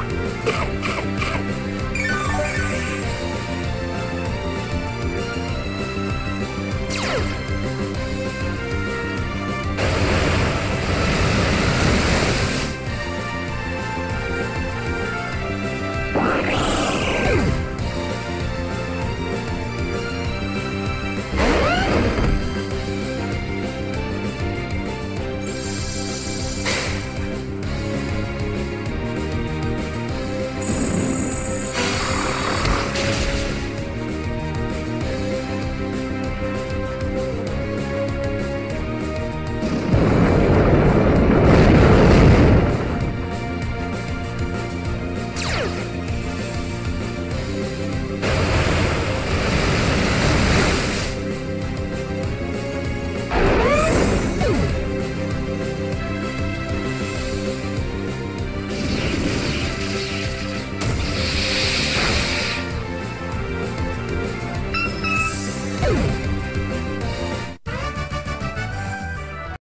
Não, não, não.